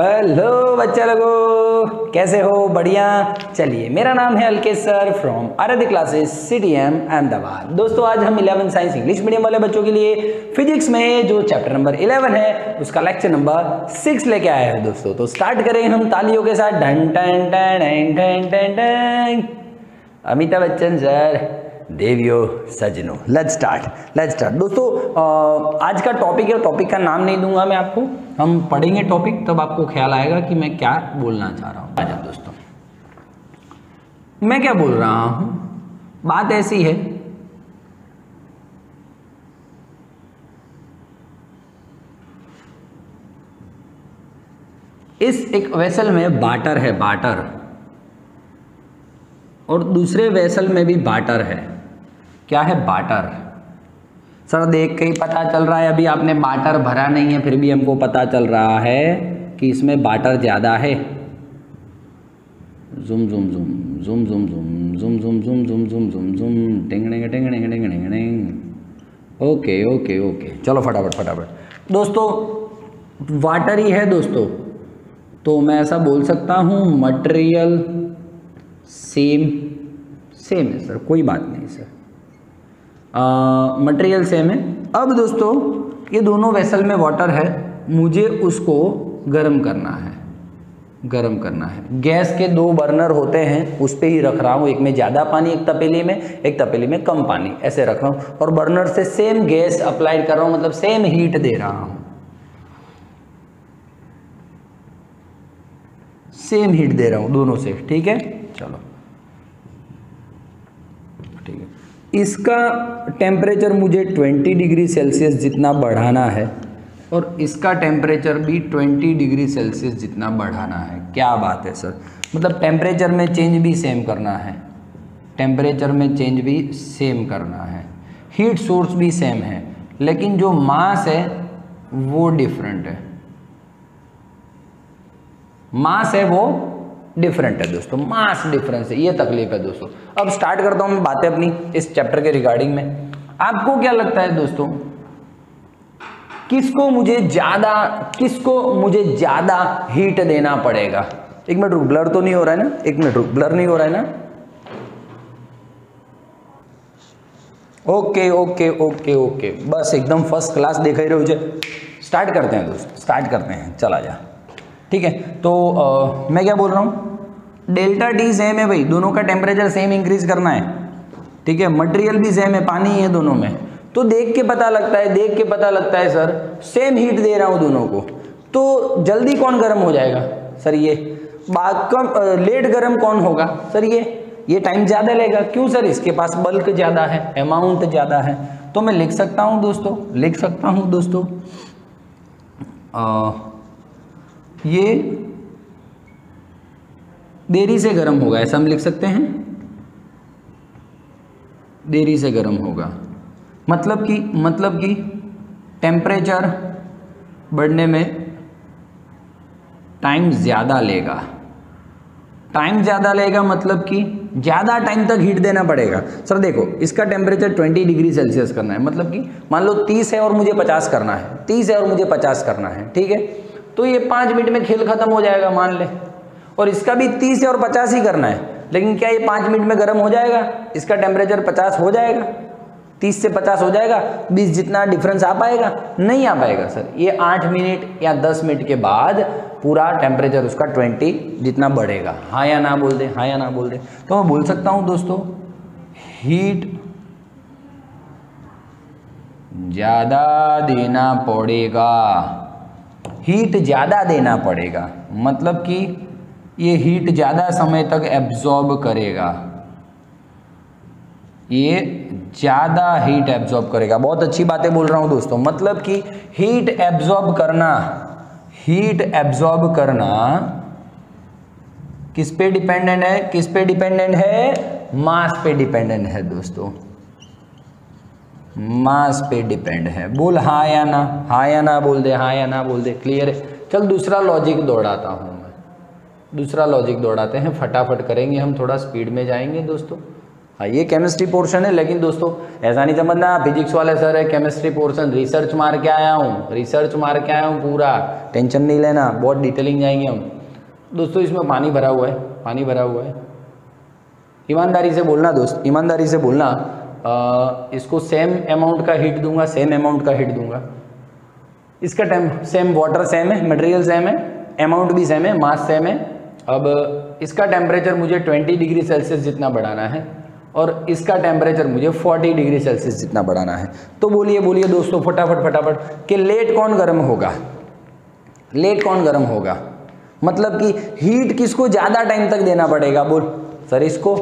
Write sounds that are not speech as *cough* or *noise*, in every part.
Hello बच्चा लोगो, कैसे हो? बढ़िया। चलिए, मेरा नाम है Alkesh sir from Aradhya classes city M Ahmedabad. दोस्तों, आज हम 11 साइंस इंग्लिश मीडियम वाले बच्चों के लिए फिजिक्स में जो चैप्टर नंबर 11 है, उसका लेक्चर नंबर 6 लेके आए हैं दोस्तों। तो स्टार्ट करें हम तालियों के साथ। डन। अमिताभ बच्चन सर देवियो सजनो। लेट्स स्टार्ट लेट्स स्टार्ट दोस्तों आज का टॉपिक है टॉपिक का नाम नहीं दूँगा मैं आपको। हम पढ़ेंगे टॉपिक तब आपको ख्याल आएगा कि मैं क्या बोलना चाह रहा हूँ। आ जाओ दोस्तों। मैं क्या बोल रहा हूँ? बात ऐसी है। इस एक वेसल में बाटर है बाटर और दूसरे वेसल में भी बाटर है। क्या है बाटर सर देख के ही पता चल रहा है अभी आपने बाटर भरा नहीं है फिर भी हमको पता चल रहा है कि इसमें बाटर ज़्यादा है जुम जुम जुम जुम जुम जुम जुम जुम जुम जुम जुम जुम जुम टिंग ओके ओके ओके चलो फटाफट फटाफट दोस्तों वाटर ही है दोस्तों तो मैं ऐसा बोल सकता हूँ मटेरियल सेम सेम है सर कोई बात नहीं सर मटेरियल सेम है। अब दोस्तों, ये दोनों वेसल में वाटर है। मुझे उसको गर्म करना है। गर्म करना है। गैस के दो बर्नर होते हैं, उस पर ही रख रहा हूँ। एक में ज़्यादा पानी, एक तपेली में, एक तपेली में कम पानी। ऐसे रख रहा हूँ। और बर्नर से सेम गैस अप्लाई कर रहा हूँ मतलब सेम हीट दे रहा हूँ। सेम हीट दे रहा हूँ, दोनों से। ठीक है? चलो। ठीक है। इसका टेम्परेचर मुझे 20 डिग्री सेल्सियस जितना बढ़ाना है और इसका टेम्परेचर भी 20 डिग्री सेल्सियस जितना बढ़ाना है। क्या बात है सर मतलब टेम्परेचर में चेंज भी सेम करना है। टेम्परेचर में चेंज भी सेम करना है। हीट सोर्स भी सेम है। लेकिन जो मास है, वो डिफरेंट है। मास है वो डिफरेंट है दोस्तों मास डिफरेंस है ये तकलीफ़ है दोस्तों। अब स्टार्ट करता हूँ मैं बातें अपनी इस चैप्टर के रिगार्डिंग में। आपको क्या लगता है दोस्तों? किसको मुझे ज़्यादा किसको मुझे ज़्यादा हीट देना पड़ेगा? एक मिनट रुक ब्लर तो नहीं हो रहा है ना? एक मिनट रुक ब्लर नहीं हो रहा है ना? Okay okay okay okay. बस एकदम फ़र्स्ट क्लास देख ही रहे मुझे स्टार्ट करते हैं दोस्त स्टार्ट करते हैं चला जा। ठीक है तो आ, मैं क्या बोल रहा हूँ? डेल्टा टी सेम है भाई दोनों का टेम्परेचर सेम इंक्रीज करना है। ठीक है मटेरियल भी सेम है पानी है दोनों में। तो देख के पता लगता है देख के पता लगता है सर सेम हीट दे रहा हूँ दोनों को। तो जल्दी कौन गर्म हो जाएगा? सर ये कम लेट गर्म कौन होगा? सर ये ये टाइम ज़्यादा लेगा। क्यों सर इसके पास बल्क ज़्यादा है अमाउंट ज़्यादा है। तो मैं लिख सकता हूँ दोस्तों लिख सकता हूँ दोस्तों। आ, ये देरी से गर्म होगा, ऐसा हम लिख सकते हैं? देरी से गर्म होगा। मतलब कि मतलब कि टेम्परेचर बढ़ने में टाइम ज़्यादा लेगा। टाइम ज़्यादा लेगा मतलब कि ज़्यादा टाइम तक हीट देना पड़ेगा। सर देखो, इसका टेम्परेचर 20 डिग्री सेल्सियस करना है। मतलब कि मान लो 30 है और मुझे 50 करना है। 30 है और मुझे 50 करना है, ठीक है? तो ये पाँच मिनट में खेल खत्म हो जाएगा, मान ले। और इसका भी तीस और पचास ही करना है। लेकिन क्या ये पाँच मिनट में गर्म हो जाएगा? इसका टेम्परेचर पचास हो जाएगा। तीस से पचास हो जाएगा। बीस जितना डिफरेंस आ पाएगा? नहीं आ पाएगा सर ये आठ मिनट या दस मिनट के बाद पूरा टेम्परेचर उसका ट्वेंटी जितना बढ़ेगा। हाँ या ना बोल दे हाँ या ना बोल दे। तो मैं बोल सकता हूँ दोस्तों हीट ज़्यादा देना पड़ेगा। हीट ज़्यादा देना पड़ेगा। मतलब कि ये हीट ज़्यादा समय तक एब्जॉर्ब करेगा। ये ज़्यादा हीट एब्जॉर्ब करेगा। बहुत अच्छी बातें बोल रहा हूँ दोस्तों। मतलब कि हीट एब्जॉर्ब करना हीट एब्जॉर्ब करना किस पे डिपेंडेंट है? किस पे डिपेंडेंट है? मास पे डिपेंडेंट है दोस्तों। मास पे डिपेंड है। बोल हाँ या ना। हाँ या ना बोल दे हाँ या ना बोल दे। क्लियर है? चल दूसरा लॉजिक दौड़ाता हूँ। दूसरा लॉजिक दौड़ाते हैं फटाफट करेंगे हम थोड़ा स्पीड में जाएँगे दोस्तों। हाँ ये केमिस्ट्री पोर्शन है लेकिन दोस्तों ऐसा नहीं समझना फिजिक्स वाले सर है केमिस्ट्री पोर्शन रिसर्च मार के आया हूँ रिसर्च मार के आया हूँ पूरा। टेंशन नहीं लेना बहुत डिटेलिंग जाएँगे हम। दोस्तों इसमें पानी भरा हुआ है पानी भरा हुआ है। ईमानदारी से बोलना दोस्त ईमानदारी से बोलना आ, इसको सेम अमाउंट का हीट दूँगा सेम अमाउंट का हीट दूँगा। इसका टाइम सेम वाटर सेम है मटेरियल सेम है अमाउंट भी सेम है मास सेम है। अब इसका टेम्परेचर मुझे 20 डिग्री सेल्सियस जितना बढ़ाना है और इसका टेम्परेचर मुझे 40 डिग्री सेल्सियस जितना बढ़ाना है। तो बोलिए बोलिए दोस्तों, फटाफट फटाफट कि लेट कौन गर्म होगा? लेट कौन गर्म होगा? मतलब कि हीट किसको ज़्यादा टाइम तक देना पड़ेगा? बोल सर इसको?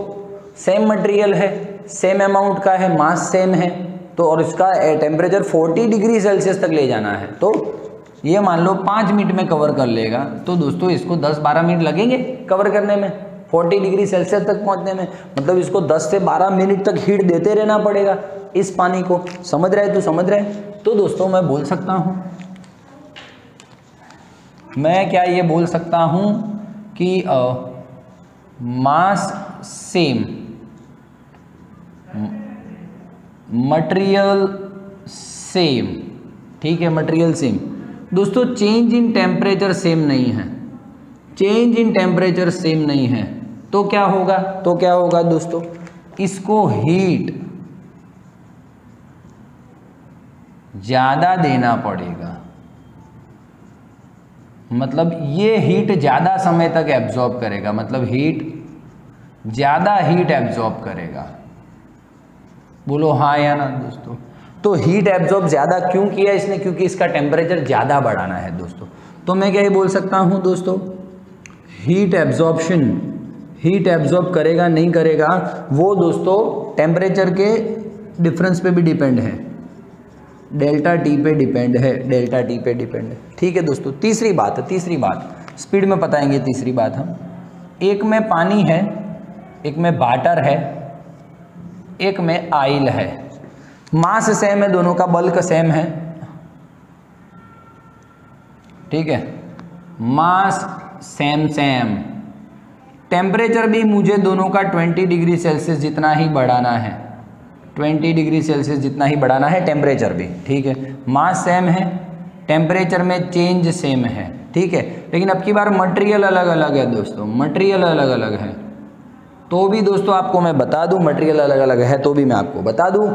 सेम मटेरियल है सेम अमाउंट का है मास सेम है तो और इसका टेम्परेचर 40 डिग्री सेल्सियस तक ले जाना है। तो ये मान लो पाँच मिनट में कवर कर लेगा। तो दोस्तों, इसको दस बारह मिनट लगेंगे कवर करने में। 40 डिग्री सेल्सियस तक पहुँचने में। मतलब इसको 10 से 12 मिनट तक हीट देते रहना पड़ेगा इस पानी को। समझ रहे तो? समझ रहे तो दोस्तों, मैं बोल सकता हूँ। मैं क्या ये बोल सकता हूँ कि मास सेम मटेरियल सेम ठीक है मटेरियल सेम दोस्तों चेंज इन टेम्परेचर सेम नहीं है। चेंज इन टेम्परेचर सेम नहीं है। तो क्या होगा? तो क्या होगा दोस्तों? इसको हीट ज़्यादा देना पड़ेगा। मतलब ये हीट ज़्यादा समय तक एब्जॉर्ब करेगा। मतलब हीट ज़्यादा हीट एब्जॉर्ब करेगा। बोलो हाँ या ना दोस्तों? तो हीट एब्जॉर्ब ज़्यादा क्यों किया इसने? क्योंकि इसका टेम्परेचर ज़्यादा बढ़ाना है दोस्तों। तो मैं क्या बोल सकता हूँ दोस्तों? हीट एब्जॉर्बशन हीट एब्जॉर्ब करेगा नहीं करेगा, वो दोस्तों टेम्परेचर के डिफरेंस पे भी डिपेंड है। डेल्टा टी पे डिपेंड है डेल्टा टी पे डिपेंड है। ठीक है दोस्तों, तीसरी बात है तीसरी बात। स्पीड में बताएँगे तीसरी बात हम। एक में पानी है, एक में बाटर है, एक में आइल है। मास सेम है, दोनों का बल्क सेम है। ठीक है? Mass same same. टेम्परेचर भी मुझे दोनों का 20 डिग्री सेल्सियस जितना ही बढ़ाना है। 20 डिग्री सेल्सियस जितना ही बढ़ाना है टेम्परेचर भी, ठीक है? मास सेम है, टेम्परेचर में चेंज सेम है, ठीक है? लेकिन अब की बार मटेरियल अलग अलग है दोस्तों, मटेरियल अलग अलग है। तो भी दोस्तों आपको मैं बता दूँ, मटेरियल अलग अलग है तो भी मैं आपको बता दूँ।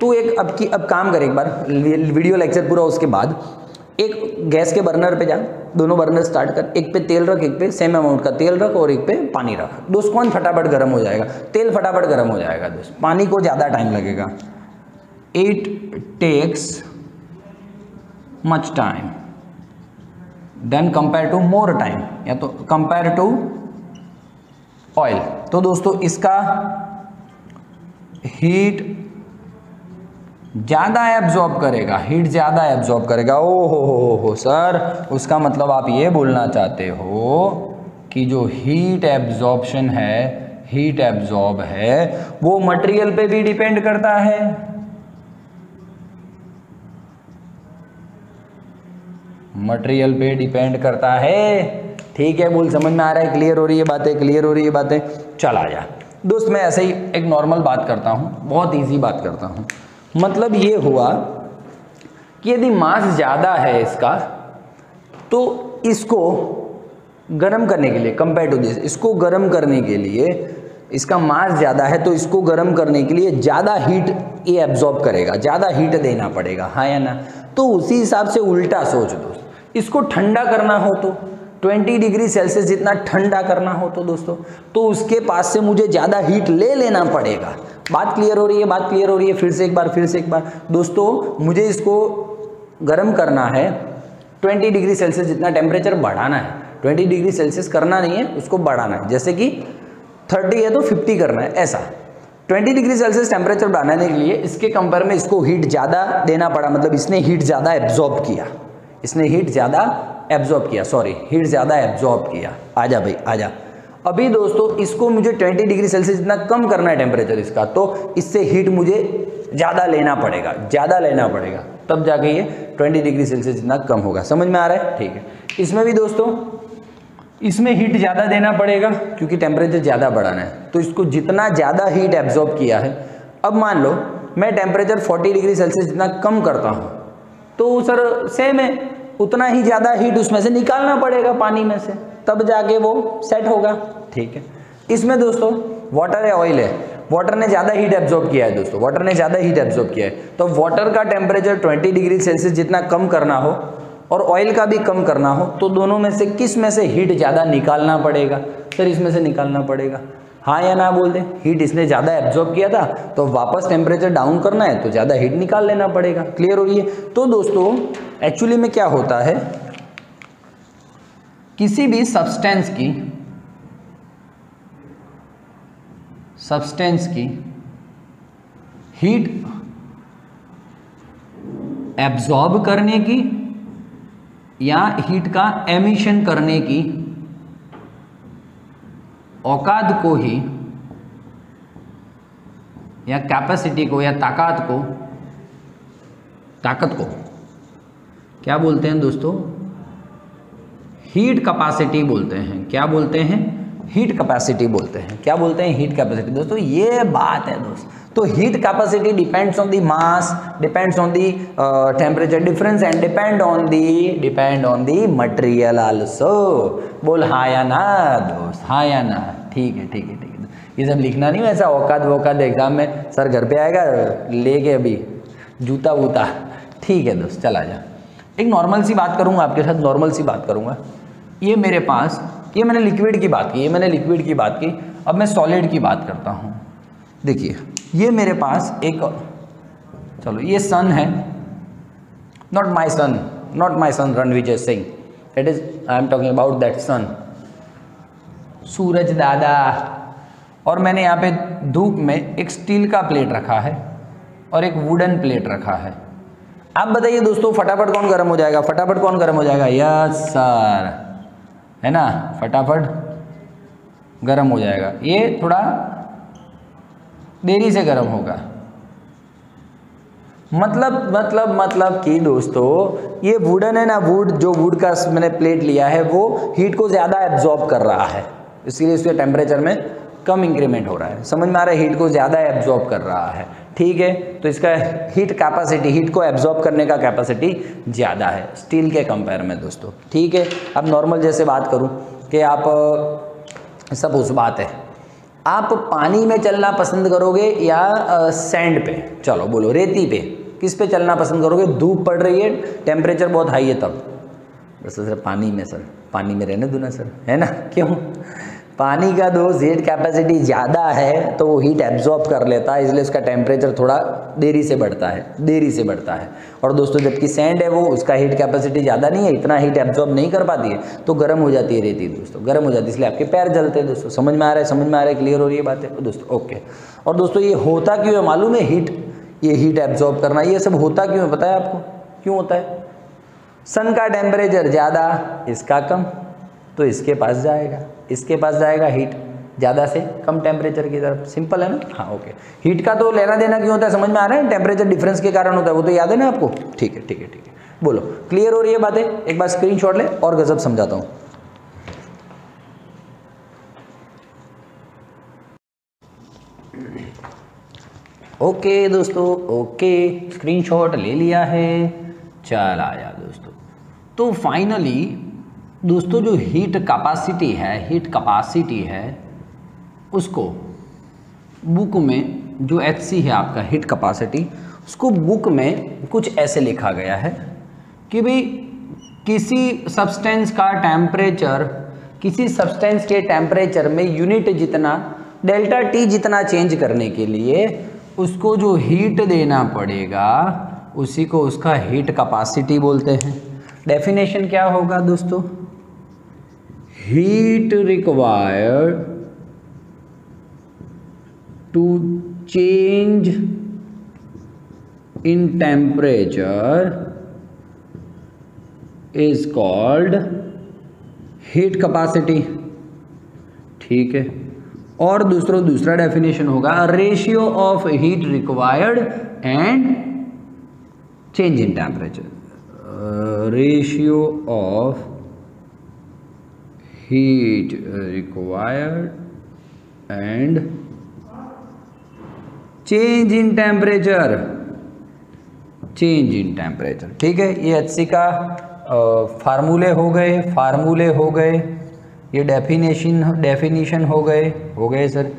तो एक अब की, अब काम कर एक बार वीडियो लेक्चर पूरा उसके बाद। एक गैस के बर्नर पे जा, दोनों बर्नर स्टार्ट कर, एक पे तेल रख, एक पे सेम अमाउंट का तेल रख और एक पे पानी रख। दोस्त, कौन फटाफट गर्म हो जाएगा? तेल फटाफट गर्म हो जाएगा दोस्त। पानी को ज़्यादा टाइम लगेगा। It takes much time than compare to more time या तो कंपेयर टू ऑयल तो दोस्तों, इसका हीट ज़्यादा एब्जॉर्ब करेगा हीट ज़्यादा एब्जॉर्ब करेगा। ओ हो हो हो, सर, उसका मतलब आप ये बोलना चाहते हो कि जो हीट एब्जॉर्बशन है हीट एब्जॉर्ब है, वो मटेरियल पे भी डिपेंड करता है। मटेरियल पे डिपेंड करता है। ठीक है बोल समझ में आ रहा है क्लियर हो रही है बातें क्लियर हो रही है बातें। चल जा। दोस्त, मैं ऐसे ही एक नॉर्मल बात करता हूँ, बहुत इजी बात करता हूँ। मतलब ये हुआ कि यदि मास ज़्यादा है इसका तो इसको गर्म करने के लिए कंपेयर टू दिस इसको गर्म करने के लिए, इसका मास ज़्यादा है तो इसको गर्म करने के लिए ज़्यादा हीट ये एब्जॉर्ब करेगा, ज़्यादा हीट देना पड़ेगा हाँ या ना? तो उसी हिसाब से उल्टा सोच दो। इसको ठंडा करना हो तो। 20 डिग्री सेल्सियस जितना ठंडा करना हो तो दोस्तों तो उसके पास से मुझे ज़्यादा हीट ले लेना पड़ेगा। बात क्लियर हो रही है, बात क्लियर हो रही है, फिर से एक बार, फिर से एक बार। दोस्तों, मुझे इसको गर्म करना है। 20 डिग्री सेल्सियस जितना टेम्परेचर बढ़ाना है। 20 डिग्री सेल्सियस करना नहीं है, उसको बढ़ाना है। जैसे कि 30 है तो 50 करना है, ऐसा। 20 डिग्री सेल्सियस टेम्परेचर बढ़ाने के लिए इसके कंपेयर में इसको हीट ज़्यादा देना पड़ा मतलब इसने हीट ज़्यादा एब्जॉर्ब किया। इसने हीट ज़्यादा एब्जॉर्ब किया सॉरी हीट ज़्यादा एब्जॉर्ब किया। आजा भाई, आजा। अभी दोस्तों, इसको मुझे 20 डिग्री सेल्सियस जितना कम करना है टेम्परेचर इसका तो इससे हीट मुझे ज़्यादा लेना पड़ेगा, ज़्यादा लेना पड़ेगा। तब जाके ये 20 डिग्री सेल्सियस जितना कम होगा। समझ में आ रहा है? ठीक है। इसमें भी दोस्तों, इसमें हीट ज़्यादा देना पड़ेगा, क्योंकि टेम्परेचर ज़्यादा बढ़ाना है। तो इसको जितना ज़्यादा हीट एब्जॉर्ब किया है, अब मान लो, मैं टेम्परेचर 40 डिग्री सेल्सियस जितना कम करता हूँ तो सर सेम है। उतना ही ज़्यादा हीट उसमें से निकालना पड़ेगा पानी में से तब जाके वो सेट होगा। ठीक है। इसमें दोस्तों वाटर है ऑयल है। वाटर ने ज़्यादा हीट एब्जॉर्ब किया है दोस्तों वाटर ने ज़्यादा हीट एब्जॉर्ब किया है। तो वाटर का टेम्परेचर 20 डिग्री सेल्सियस जितना कम करना हो और ऑयल का भी कम करना हो तो दोनों में से किसमें से हीट ज़्यादा निकालना पड़ेगा? सर इसमें से निकालना पड़ेगा। हाँ या ना बोल दे। हीट इसने ज़्यादा एब्जॉर्ब किया था तो वापस टेम्परेचर डाउन करना है तो ज़्यादा हीट निकाल लेना पड़ेगा। क्लियर हो रही है? तो दोस्तों एक्चुअली में क्या होता है? किसी भी सब्सटेंस की सब्सटेंस की हीट एब्जॉर्ब करने की या हीट का एमिशन करने की औकात को ही, या कैपेसिटी को, या ताकत को ताकत को, क्या बोलते हैं दोस्तों? हीट कैपेसिटी बोलते हैं। क्या बोलते हैं? हीट कैपेसिटी बोलते हैं। क्या बोलते हैं? हीट कैपेसिटी दोस्तों, ये बात है दोस्त। तो heat capacity depends on the mass depends on the temperature difference and depend on the depend on the material also बोल हाँ या ना, दोस्त हाँ या ना। ठीक है ठीक है ठीक है। ये सब लिखना नहीं वैसा औकात वोकात एग्ज़ाम में। सर घर पे आएगा, लेके अभी जूता वूता। ठीक है दोस्त, चला जा। एक नॉर्मल सी बात करूँगा, आपके साथ नॉर्मल सी बात करूँगा। ये मेरे पास, ये मैंने लिक्विड की बात की, ये मैंने लिक्विड की बात की। अब मैं सॉलिड की बात करता हूँ। देखिए ये मेरे पास एक, चलो, ये सन है। Not my son not my son Ranvijay Singh it is I am talking about that sun सूरज दादा और मैंने यहाँ पे धूप में एक स्टील का प्लेट रखा है और एक वुडन प्लेट रखा है। आप बताइए दोस्तों, फटाफट कौन गर्म हो जाएगा? फटाफट कौन गर्म हो जाएगा? यस सर है ना? फटाफट गर्म हो जाएगा। ये थोड़ा देरी से गर्म होगा। मतलब मतलब मतलब कि दोस्तों, ये वुडन है ना, वुड, जो वुड का मैंने प्लेट लिया है, वो हीट को ज़्यादा एब्जॉर्ब कर रहा है। इसीलिए इसके टेम्परेचर में कम इंक्रीमेंट हो रहा है। समझ में आ रहा है? हीट को ज़्यादा एब्जॉर्ब कर रहा है। ठीक है? तो इसका हीट कैपेसिटी हीट को एब्जॉर्ब करने का कैपेसिटी ज़्यादा है। स्टील के कंपेयर में दोस्तों। ठीक है? अब नॉर्मल जैसे बात करूँ कि आप, सब उस बात है। आप पानी में चलना पसंद करोगे या सैंड पे? चलो, बोलो, रेती पे। किस पे चलना पसंद करोगे? धूप पड़ रही है टेम्परेचर बहुत हाई है तब। बस सर पानी में, सर। पानी में रहने दो ना, सर। है ना? *laughs* क्यों? पानी का दोस्त हीट कैपेसिटी ज़्यादा है तो वो हीट एब्जॉर्ब कर लेता है, इसलिए उसका टेम्परेचर थोड़ा देरी से बढ़ता है, देरी से बढ़ता है। और दोस्तों, जबकि सैंड है वो, उसका हीट कैपेसिटी ज़्यादा नहीं है, इतना हीट एब्जॉर्ब नहीं कर पाती है तो गर्म हो जाती है रेती दोस्तों, गर्म हो जाती है, इसलिए आपके पैर जलते हैं दोस्तों। समझ में आ रहा है? समझ में आ रहा है? क्लियर हो रही है बातें? दोस्तों ओके और दोस्तों, ये होता क्यों है? मालूम है हीट ये हीट एब्जॉर्ब करना, ये सब होता क्यों है? पता है आपको? क्यों होता है? सन का टेम्परेचर ज़्यादा, इसका कम तो इसके पास जाएगा। इसके पास जाएगा हीट ज़्यादा से कम टेम्परेचर की तरफ़। सिंपल है ना? हाँ ओके हीट का तो लेना देना क्यों होता है? समझ में आ रहा है? टेम्परेचर डिफरेंस के कारण होता है। वो तो याद है ना आपको? ठीक है ठीक है ठीक है। बोलो क्लियर हो रही है बातें? एक बार स्क्रीन शॉट ले और गजब समझाता हूँ। ओके दोस्तों, ओके स्क्रीनशॉट ले लिया है। चल आया दोस्तों। तो फाइनली दोस्तों, जो हीट कैपेसिटी है हीट कैपेसिटी है, उसको बुक में जो एच सी है आपका हीट कैपेसिटी उसको बुक में कुछ ऐसे लिखा गया है कि भाई किसी सब्सटेंस का टेम्परेचर किसी सब्सटेंस के टेम्परेचर में यूनिट जितना डेल्टा टी जितना चेंज करने के लिए, उसको जो हीट देना पड़ेगा, उसी को उसका हीट कैपेसिटी बोलते हैं। डेफिनेशन क्या होगा दोस्तों? Heat required to change in temperature is called heat capacity ठीक है और दूसरा दूसरा डेफिनेशन होगा ratio of heat required and change in temperature ratio of heat required and change in temperature. Change in temperature ठीक है, ये एच का फार्मूले हो गए फार्मूले हो गए, ये डेफिनेशन डेफिनेशन हो गए हो गए सर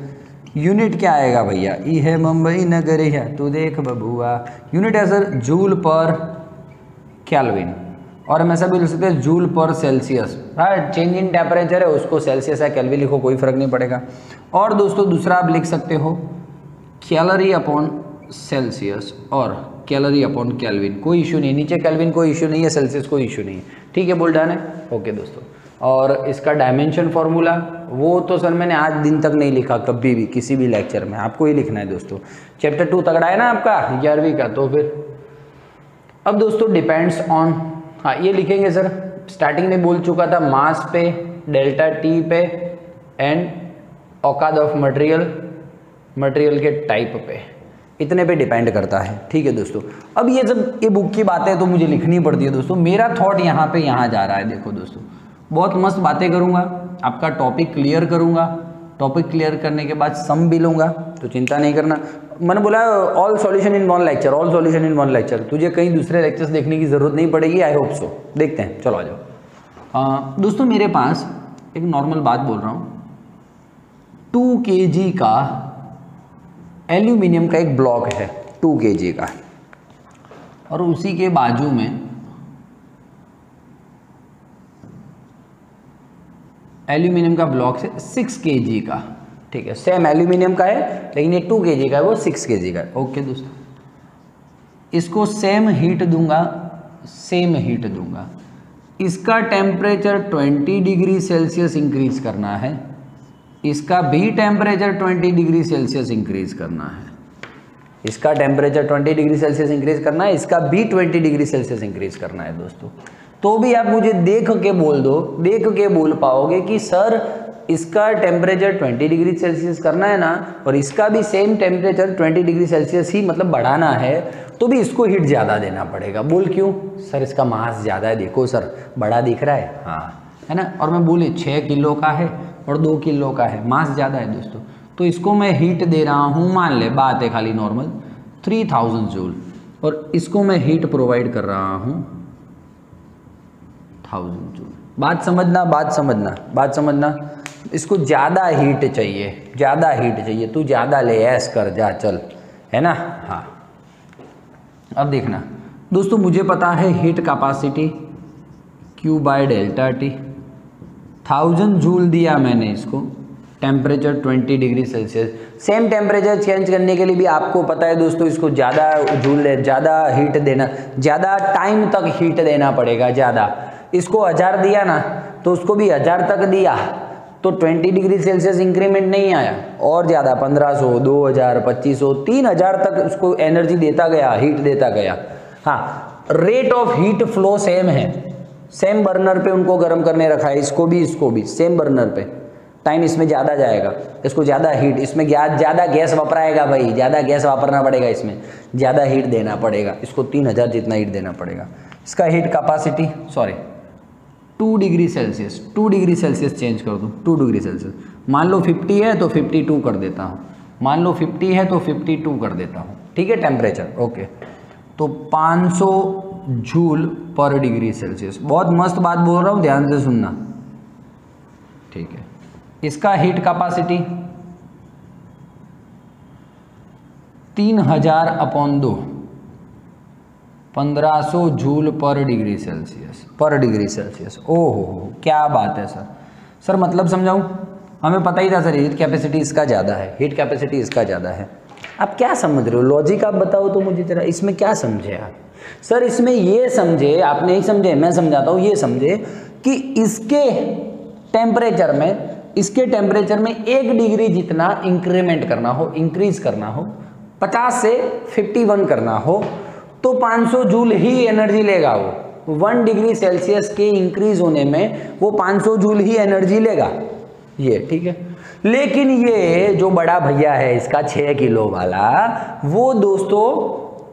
यूनिट क्या आएगा भैया? ई है मुंबई नगर है, तू देख बबुआ. यूनिट है सर जूल पर कैलविन और हम ऐसा भी लिख सकते हैं जूल पर सेल्सियस। हाँ चेंज इन टेम्परेचर है, उसको सेल्सियस या कैलवी लिखो, कोई फ़र्क नहीं पड़ेगा। और दोस्तों, दूसरा आप लिख सकते हो कैलरी अपॉन सेल्सियस और कैलरी अपॉन कैलविन कोई इशू नहीं, नीचे कैलविन कोई इशू नहीं है सेल्सियस कोई इशू नहीं है। ठीक है, बोल डन है? ओके दोस्तों। और इसका डायमेंशन फार्मूला वो तो सर मैंने आज दिन तक नहीं लिखा कभी भी, किसी भी लेक्चर में। आपको ही लिखना है, दोस्तों। चैप्टर टू तगड़ा है ना आपका? ग्यारहवीं का तो फिर। अब दोस्तों डिपेंड्स ऑन हाँ ये लिखेंगे सर। स्टार्टिंग में बोल चुका था मास पे डेल्टा टी पे एंड औकाद ऑफ़ मटेरियल मटेरियल के टाइप पे। इतने पे डिपेंड करता है। ठीक है दोस्तों। अब ये जब ये बुक की बातें तो मुझे लिखनी पड़ती है दोस्तों। मेरा थॉट यहाँ पे यहाँ जा रहा है, देखो दोस्तों। बहुत मस्त बातें करूँगा। आपका टॉपिक क्लियर करूँगा। टॉपिक क्लियर करने के बाद सम भी लूँगा। तो चिंता नहीं करना। मैंने बोला all solution in one lecture all solution in one lecture तुझे कहीं दूसरे लेक्चर्स देखने की ज़रूरत नहीं पड़ेगी आई होप सो देखते हैं, चलो आ जाओ। दोस्तों, मेरे पास एक नॉर्मल बात बोल रहा हूँ। टू के का एल्यूमिनियम का एक ब्लॉक है, टू के का। और उसी के बाजू में एल्यूमिनियम का ब्लॉक है, सिक्स के का। ठीक है सेम एल्यूमिनियम का है, लेकिन ये टू के का है, वो सिक्स के का है। ओके दोस्तों। इसको सेम हीट दूँगा सेम हीट दूँगा। इसका टेम्परेचर 20 डिग्री सेल्सियस इंक्रीज करना है। इसका भी टेम्परेचर 20 डिग्री सेल्सियस इंक्रीज करना है। इसका टेम्परेचर 20 डिग्री सेल्सियस इंक्रीज करना है, इसका भी 20 डिग्री सेल्सियस इंक्रीज करना है, दोस्तों। तो भी आप मुझे देख के बोल दो, देख के बोल पाओगे कि, सर इसका टेम्परेचर 20 डिग्री सेल्सियस करना है ना और इसका भी सेम टेम्परेचर 20 डिग्री सेल्सियस ही मतलब बढ़ाना है तो भी इसको हीट ज़्यादा देना पड़ेगा। बोल क्यों? सर इसका मास ज़्यादा है। देखो सर बड़ा दिख रहा है। हाँ। है ना? और मैं बोले छः किलो का है और दो किलो का है। मास ज़्यादा है दोस्तों। तो इसको मैं हीट दे रहा हूँ मान ले बात है खाली नॉर्मल थ्री थाउज़ेंड जूल और इसको मैं हीट प्रोवाइड कर रहा हूँ थाउज़ेंड जूल बात समझना बात समझना बात समझना। इसको ज़्यादा हीट चाहिए, ज़्यादा हीट चाहिए। तू ज़्यादा ले ऐस कर, जा, चल। है ना? हाँ। अब देखना। दोस्तों, मुझे पता है heat capacity Q by delta T thousand joule दिया मैंने इसको। Temperature 20 degree Celsius same temperature change करने के लिए भी आपको पता है दोस्तों, इसको ज़्यादा जूल ज़्यादा हीट देना, ज़्यादा टाइम तक हीट देना पड़ेगा, ज़्यादा। इसको हज़ार दिया ना तो उसको भी हज़ार तक दिया। तो 20 डिग्री सेल्सियस इंक्रीमेंट नहीं आया। और ज़्यादा 1500, 2000, 2500, 3000 तक उसको एनर्जी देता गया हीट देता गया। हाँ rate of heat flow same है। सेम बर्नर पे उनको गर्म करने रखा है इसको भी इसको भी सेम बर्नर पे। टाइम इसमें ज़्यादा जाएगा इसको ज़्यादा हीट इसमें ज़्यादा गैस वापराएगा भाई ज़्यादा गैस वापरना पड़ेगा इसमें। ज़्यादा हीट देना पड़ेगा इसको तीन हज़ार जितना हीट देना पड़ेगा। इसका heat capacity sorry two degree Celsius, two degree Celsius change कर दूँ, टू डिग्री सेल्सियस। मान लो फिफ्टी है तो फिफ्टी टू कर देता हूँ। मान लो फिफ्टी है तो फिफ्टी टू कर देता हूँ। ठीक है टेम्परेचर ओके तो पाँच सौ जूल पर डिग्री सेल्सियस। बहुत मस्त बात बोल रहा हूँ, ध्यान से सुनना। ठीक है। इसका हीट कैपेसिटी तीन हज़ार अपॉन दो। पंद्रह joule per degree Celsius, per degree Celsius. ओहो हो क्या बात है सर। सर मतलब समझाऊं? हमें पता ही था सर हीट कैपेसिटी इसका ज़्यादा है हीट कैपेसिटी इसका ज़्यादा है। आप क्या समझ रहे हो? लॉजिक आप बताओ तो मुझे जरा, इसमें क्या समझे आप? सर, इसमें ये समझे, आप नहीं समझे, मैं समझाता हूँ, ये समझे कि इसके टेम्परेचर में, इसके टेम्परेचर में एक डिग्री जितना इंक्रीमेंट करना हो इंक्रीज करना हो 50 से 51 करना हो तो 500 जूल ही एनर्जी लेगा वो। वन डिग्री सेल्सियस के इंक्रीज होने में वो 500 जूल ही एनर्जी लेगा। ये, ठीक है? लेकिन ये जो बड़ा भैया है, इसका छः किलो वाला, वो दोस्तों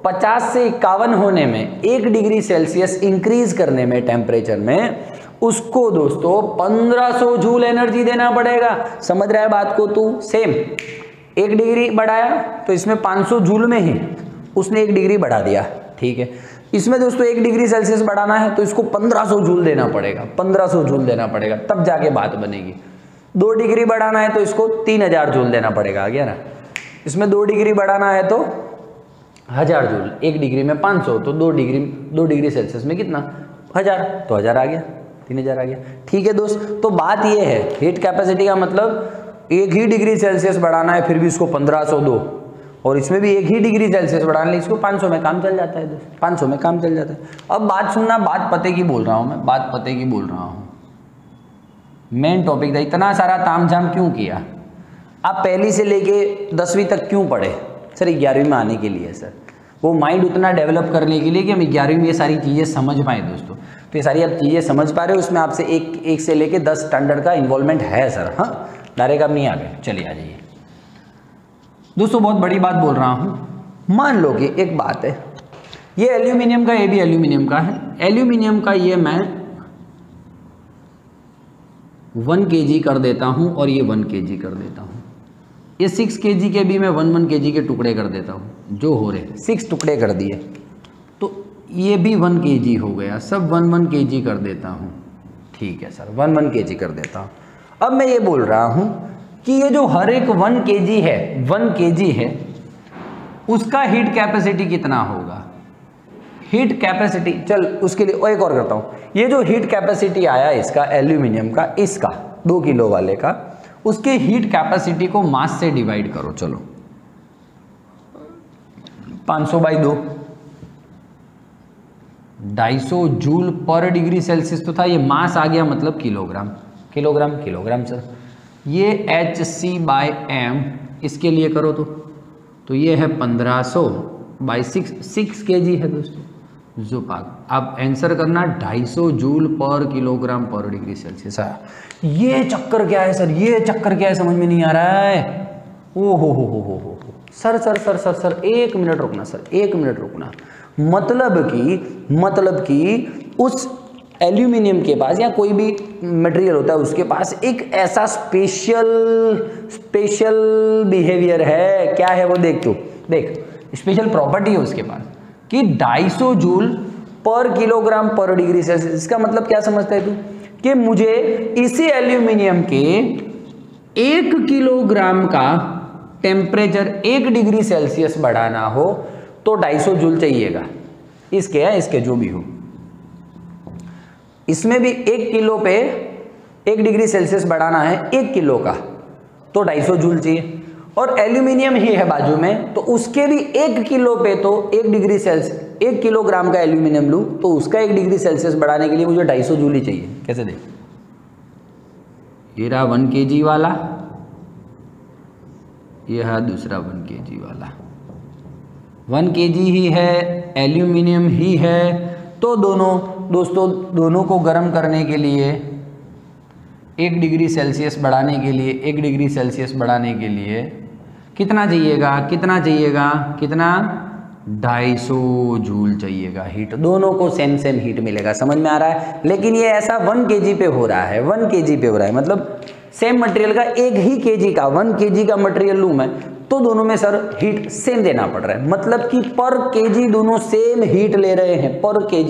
50 से इक्यावन होने में, एक डिग्री सेल्सियस इंक्रीज करने में टेम्परेचर में, उसको दोस्तों 1500 जूल एनर्जी देना पड़ेगा। समझ रहा है बात को तू? सेम एक डिग्री बढ़ाया तो इसमें 500 जूल में ही उसने एक डिग्री बढ़ा दिया। ठीक है। इसमें दोस्तों एक डिग्री सेल्सियस बढ़ाना है तो इसको 1500 जूल देना पड़ेगा 1500 जूल देना पड़ेगा, तब जाके बात बनेगी। दो डिग्री बढ़ाना है तो इसको 3000 जूल देना पड़ेगा, आ गया ना? इसमें दो डिग्री बढ़ाना है तो हज़ार जूल, एक डिग्री में 500 तो दो डिग्री दो डिग्री सेल्सियस में कितना? हज़ार तो हज़ार आ गया, तीन हज़ार आ गया। ठीक है दोस्त तो बात ये है हीट कैपेसिटी का मतलब एक ही डिग्री सेल्सियस बढ़ाना है, फिर भी इसको 1500 दो। और इसमें भी एक ही डिग्री सेल्सियस बढ़ाने लिए इसको 500 में काम चल जाता है दोस्त। 500 में काम चल जाता है। अब बात सुनना, बात पते की बोल रहा हूँ मैं, बात पते की बोल रहा हूँ। मेन टॉपिक था, इतना सारा ताम झाम क्यों किया? आप पहली से लेके दसवीं तक क्यों पढ़े? सर, ग्यारहवीं में आने के लिए, सर। वो माइंड उतना डेवलप करने के लिए कि हम ग्यारहवीं में ये सारी चीज़ें समझ पाए दोस्तों। तो ये सारी आप चीज़ें समझ पा रहे हो, उसमें आपसे एक एक से लेके दस स्टैंडर्ड का इन्वॉल्वमेंट है, सर। हाँ? डायरेक्ट आप नहीं आ गए। चलिए, आ जाइए। दोस्तों, बहुत बड़ी बात बोल रहा हूँ। मान लो कि एक बात है। ये एल्यूमिनियम का, ये भी एल्यूमिनियम का है। एल्यूमिनियम का ये मैं वन के कर देता हूँ और ये वन के कर देता हूँ। ये सिक्स के के भी मैं वन वन के के टुकड़े कर देता हूँ, जो हो रहे सिक्स टुकड़े कर दिए। तो ये भी वन के हो गया। सब वन वन के कर देता हूँ। ठीक है, सर, वन वन के कर देता हूँ। अब मैं ये बोल रहा हूँ कि ये जो हर एक वन के है, वन के है, उसका हीट कैपेसिटी कितना होगा? हीट कैपेसिटी चल, उसके लिए एक और करता हूँ। ये जो हीट कैपेसिटी आया इसका एल्यूमिनियम का, इसका, दो किलो वाले का, उसके हीट कैपेसिटी को मास से डिवाइड करो, चलो। 500 बाई दो। ढाई जूल पर डिग्री सेल्सियस तो था, ये मास आ गया मतलब किलोग्राम किलोग्राम किलोग्राम सर ये एच सी बाई एम इसके लिए करो तो? तो ये है 1500 सौ by six six K G है दोस्तों। जो पाक अब आंसर करना 250 जूल पर किलोग्राम पर डिग्री सेल्सियस है। ये चक्कर क्या है सर? ये चक्कर क्या है? समझ में नहीं आ रहा है। ओ हो हो हो हो हो। Sir sir sir sir sir, एक मिनट रुकना, सर, एक मिनट रुकना। मतलब कि मतलब कि उस एल्यूमिनियम के पास या कोई भी मटेरियल होता है उसके पास एक ऐसा स्पेशल स्पेशल बिहेवियर है। क्या है वो देख तू? देख स्पेशल प्रॉपर्टी है उसके पास कि 250 जूल पर किलोग्राम पर डिग्री सेल्सियस इसका मतलब क्या समझता है तू? कि मुझे इसी एल्यूमिनियम के एक किलोग्राम का टेम्परेचर एक डिग्री सेल्सियस बढ़ाना हो तो 250 जूल चाहिएगा। इसके है इसके जो भी हो। इसमें भी एक किलो पे एक डिग्री सेल्सियस बढ़ाना है एक किलो का तो 250 जूल चाहिए। और एल्यूमिनियम ही है बाजू में तो उसके भी एक किलो पे तो एक डिग्री सेल्सियस एक किलोग्राम का एल्यूमिनियम लू तो उसका एक डिग्री सेल्सियस बढ़ाने के लिए मुझे ढाई सौ जूल ही चाहिए। कैसे देख? ये रहा वन के जी वाला, ये है दूसरा वन के जी वाला। वन के जी ही है, एल्यूमिनियम ही है तो दोनों दोस्तों, दोनों को गर्म करने के लिए, एक डिग्री सेल्सियस बढ़ाने के लिए, एक डिग्री सेल्सियस बढ़ाने के लिए कितना चाहिएगा कितना चाहिएगा कितना? 250 जूल चाहिएगा हीट दोनों को सेम सेम हीट मिलेगा, समझ में आ रहा है? लेकिन ये ऐसा वन के पे हो रहा है, वन के पे हो रहा है मतलब सेम मटेरियल का एक ही के का, वन के का मटेरियल लूँ मैं तो दोनों में सर हीट सेम देना पड़ रहा है। मतलब कि पर के दोनों सेम हीट ले रहे हैं पर के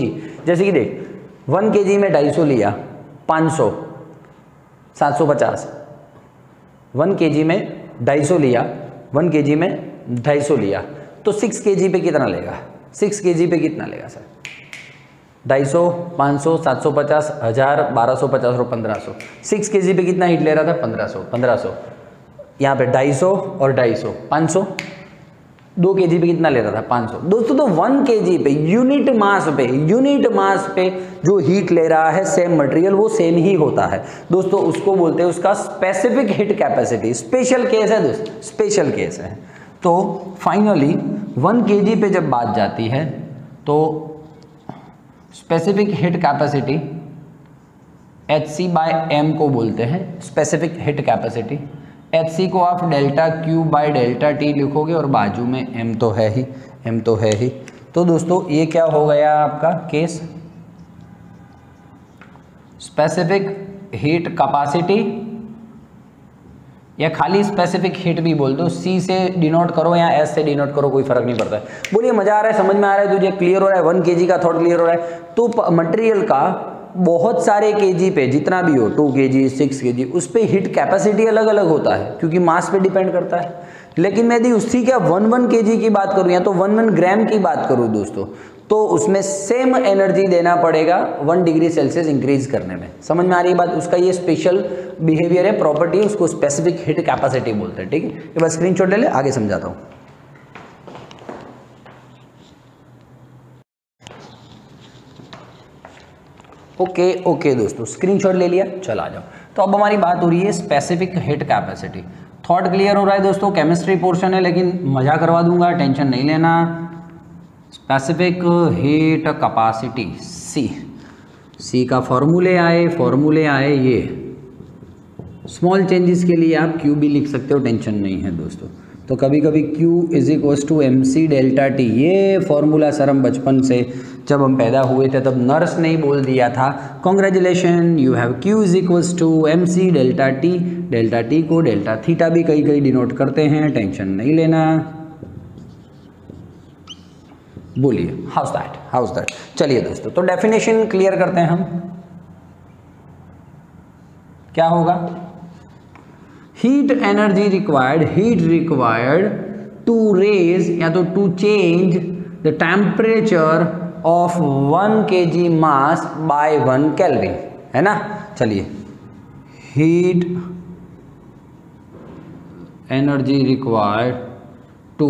जैसे कि देख, वन के जी में ढाई सौ लिया 500 750 वन के जी में ढाई सौ लिया, वन के जी में ढाई सौ लिया। तो सिक्स के जी पे कितना लेगा? सिक्स के जी पे कितना लेगा सर? ढाई सौ, पाँच सौ, सात सौ पचास, हज़ार, बारह सौ पचास और पंद्रह सौ। सिक्स के जी पे कितना हीट ले रहा था? पंद्रह सौ पंद्रह सौ। यहाँ पे ढाई सौ और ढाई सौ, पाँच सौ। दो के जी पे कितना ले रहा था? पाँच सौ। दोस्तों तो वन के जी पे, यूनिट मास पे, यूनिट मास पे जो हीट ले रहा है सेम मटेरियल वो सेम ही होता है। दोस्तों, उसको बोलते हैं उसका specific heat capacity special case है दोस्तों स्पेशल केस है। तो फाइनली वन केजी पे जब बात जाती है तो specific heat capacity H C by M को बोलते हैं specific heat capacity H C को आप delta Q by delta T लिखोगे और बाजू में एम तो है ही एम तो है ही। तो दोस्तों, ये क्या हो गया आपका केस स्पेसिफिक हीट कैपेसिटी या खाली स्पेसिफिक हीट भी बोल दो। सी से डिनोट करो या एस से डिनोट करो, कोई फ़र्क नहीं पड़ता। है बोलिए, मज़ा आ रहा है, समझ में आ रहा है तुझे क्लियर हो रहा है वन के का थॉट क्लियर हो रहा है। तो मटेरियल का बहुत सारे के पे, जितना भी हो two K G six K G उस पर हीट कैपेसिटी अलग अलग होता है, क्योंकि मास पे डिपेंड करता है। लेकिन मैं यदि उसी क्या वन वन के की बात करूँ, या तो वन वन ग्राम की बात करूँ दोस्तों तो उसमें सेम एनर्जी देना पड़ेगा वन डिग्री सेल्सियस इंक्रीज करने में। समझ में आ रही है बात? उसका ये स्पेशल बिहेवियर है प्रॉपर्टी उसको स्पेसिफिक हिट कैपेसिटी बोलते हैं, ठीक है? ये बस स्क्रीन ले ले, आगे समझाता हूँ। ओके ओके दोस्तों स्क्रीनशॉट ले लिया, चल जाओ। तो अब हमारी बात हो रही है specific heat capacity thought clear हो रहा है दोस्तों केमिस्ट्री पोर्शन है, लेकिन मज़ा करवा दूँगा टेंशन नहीं लेना। Specific heat capacity C C का फॉर्मूले आए फॉर्मूले आए, ये। स्मॉल चेंजेस के लिए आप क्यू भी लिख सकते हो टेंशन नहीं है दोस्तों। तो कभी कभी Q is equals to M C delta T ये फॉर्मूला सर हम बचपन से जब हम पैदा हुए थे, तब नर्स ने ही बोल दिया था congratulation you have Q is equals to M C delta T delta T को डेल्टा थीटा भी कई कई डिनोट करते हैं टेंशन नहीं लेना। बोलिए हाउस दैट हाउस दैट चलिए दोस्तों तो डेफिनेशन क्लियर करते हैं हम। क्या होगा? Heat energy required heat required to raise या तो to change the temperature of one K G mass by one kelvin है ना? चलिए। Heat energy required to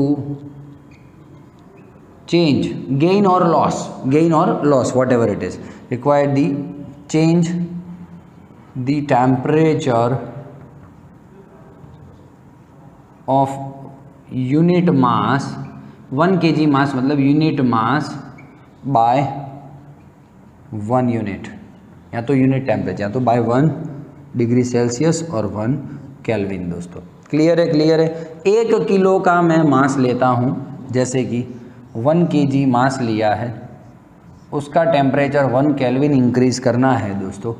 change gain और लॉस गेन और loss whatever it is required the change the temperature of unit mass one K G mass मतलब unit mass by 1 unit. या तो unit temperature या तो बाय वन डिग्री सेल्सियस और one kelvin दोस्तों। Clear है clear है? एक किलो का मैं मास लेता हूँ, जैसे कि वन के जी मास लिया है, उसका टेम्परेचर वन कैलविन इंक्रीज़ करना है, दोस्तों।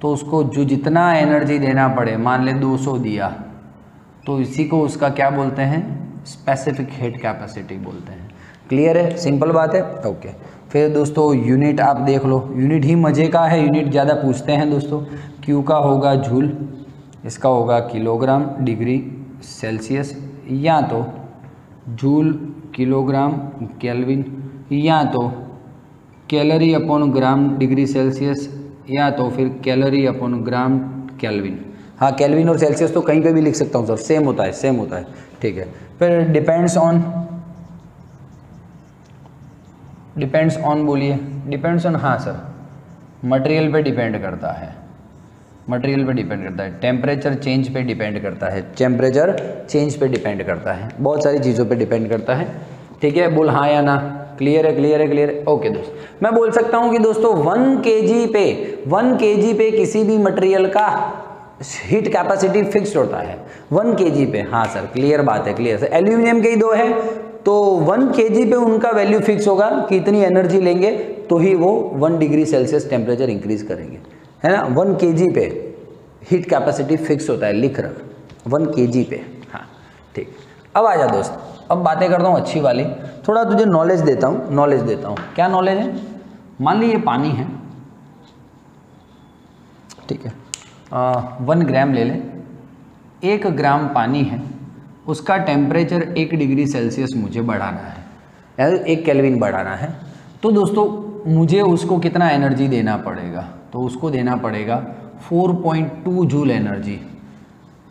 तो उसको जो जितना एनर्जी देना पड़े, मान ले 200 दिया तो इसी को उसका क्या बोलते हैं? स्पेसिफिक हीट कैपेसिटी बोलते हैं। क्लियर है? सिंपल बात है? ओके फिर दोस्तों यूनिट आप देख लो। यूनिट ही मज़े का है यूनिट ज़्यादा पूछते हैं दोस्तों। क्यू का होगा झूल इसका होगा किलोग्राम डिग्री सेल्सियस, या तो जूल, किलोग्राम, केल्विन, या तो calorie upon gram degree Celsius, या तो फिर कैलोरी अपॉन ग्राम केल्विन। हाँ केल्विन और सेल्सियस तो कहीं पे भी लिख सकता हूँ, सर। सेम होता है सेम होता है। ठीक है। फिर डिपेंड्स ऑन डिपेंड्स ऑन बोलिए। डिपेंड्स ऑन हाँ सर। मटेरियल पे डिपेंड करता है। मटेरियल पे डिपेंड करता है। टेम्परेचर चेंज पे डिपेंड करता है। टेम्परेचर चेंज पे डिपेंड करता है। बहुत सारी चीज़ों पे डिपेंड करता है। ठीक है? बोल हाँ या ना? क्लियर है क्लियर है क्लियर है। ओके दोस्त। मैं बोल सकता हूँ कि दोस्तों वन के पे वन के पे किसी भी मटेरियल का हीट कैपेसिटी फिक्स्ड होता है। वन के पे। हाँ सर क्लियर बात है क्लियर सर एल्यूमिनियम के ही दो है। तो वन के पे उनका वैल्यू फिक्स होगा कि इतनी एनर्जी लेंगे तो ही वो one degree Celsius temperature increase करेंगे। है ना? वन के पे हीट कैपेसिटी फिक्स होता है लिख रहा। वन के पे। हाँ ठीक। अब आ जा दोस्त अब बातें करता हूँ अच्छी वाली। थोड़ा तुझे नॉलेज देता हूँ नॉलेज देता हूँ। क्या नॉलेज है? मान ली ये पानी है। ठीक है। आ, वन ग्राम ले ले। एक ग्राम पानी है। उसका टेम्परेचर एक डिग्री सेल्सियस मुझे बढ़ाना है। यानी एक कैलविन बढ़ाना है। तो दोस्तों, मुझे उसको कितना एनर्जी देना पड़ेगा? तो उसको देना पड़ेगा 4.2 जूल एनर्जी